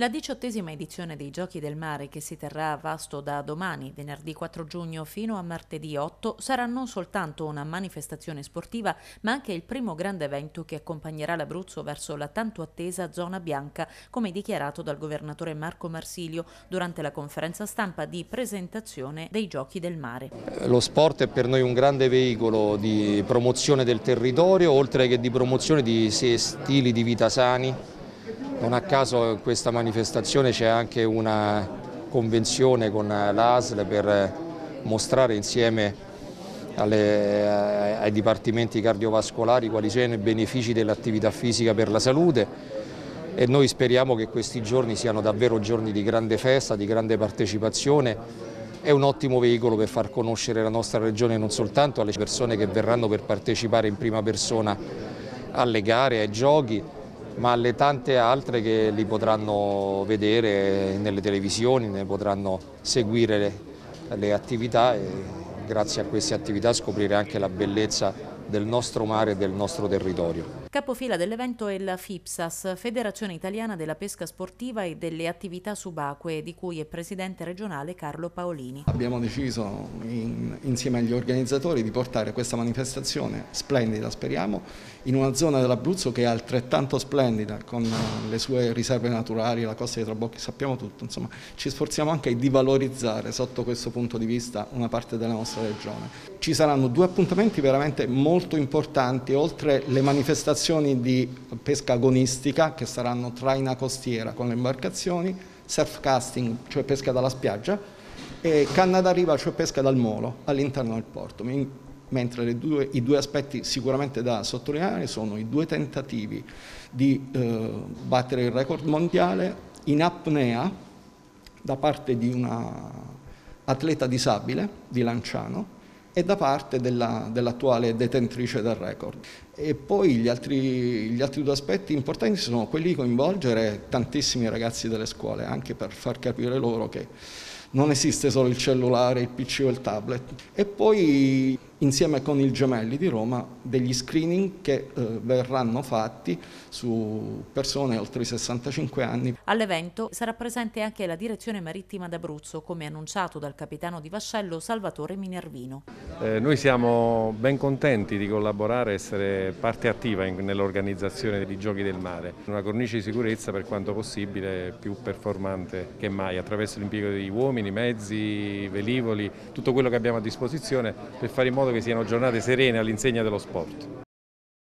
La diciottesima edizione dei Giochi del Mare, che si terrà a Vasto da domani, venerdì 4 giugno, fino a martedì 8, sarà non soltanto una manifestazione sportiva, ma anche il primo grande evento che accompagnerà l'Abruzzo verso la tanto attesa zona bianca, come dichiarato dal governatore Marco Marsilio durante la conferenza stampa di presentazione dei Giochi del Mare. Lo sport è per noi un grande veicolo di promozione del territorio, oltre che di promozione di stili di vita sani non a caso in questa manifestazione c'è anche una convenzione con l'ASL per mostrare insieme alle, ai dipartimenti cardiovascolari quali siano i benefici dell'attività fisica per la salute e noi speriamo che questi giorni siano davvero giorni di grande festa, di grande partecipazione. È un ottimo veicolo per far conoscere la nostra regione non soltanto alle persone che verranno per partecipare in prima persona alle gare, ai giochi, ma alle tante altre che li potranno vedere nelle televisioni, ne potranno seguire le, le attività e grazie a queste attività scoprire anche la bellezza del nostro mare e del nostro territorio. Capofila dell'evento è la FIPSAS, Federazione Italiana della Pesca Sportiva e delle Attività Subacquee, di cui è presidente regionale Carlo Paolini. Abbiamo deciso in, insieme agli organizzatori di portare questa manifestazione splendida, speriamo, in una zona dell'Abruzzo che è altrettanto splendida, con le sue riserve naturali, la costa dei Trabocchi, sappiamo tutto, insomma ci sforziamo anche di valorizzare sotto questo punto di vista una parte della nostra regione. Ci saranno due appuntamenti veramente molto importanti, oltre le manifestazioni di pesca agonistica che saranno traina costiera con le imbarcazioni, surf casting, cioè pesca dalla spiaggia, e canna da riva, cioè pesca dal molo all'interno del porto. Mentre due, i due aspetti sicuramente da sottolineare sono i due tentativi di eh, battere il record mondiale in apnea da parte di una atleta disabile di Lanciano e da parte dell'attuale dell detentrice del record. E poi gli altri, gli altri, due aspetti importanti sono quelli di coinvolgere tantissimi ragazzi delle scuole, anche per far capire loro che non esiste solo il cellulare, il PC o il tablet. E poi insieme con il Gemelli di Roma degli screening che eh, verranno fatti su persone oltre i 65 anni. All'evento sarà presente anche la direzione marittima d'Abruzzo, come annunciato dal capitano di vascello Salvatore Minervino. Eh, noi siamo ben contenti di collaborare e essere parte attiva nell'organizzazione dei giochi del mare, una cornice di sicurezza per quanto possibile più performante che mai attraverso l'impiego di uomini, mezzi, velivoli, tutto quello che abbiamo a disposizione per fare in modo che siano giornate serene all'insegna dello sport.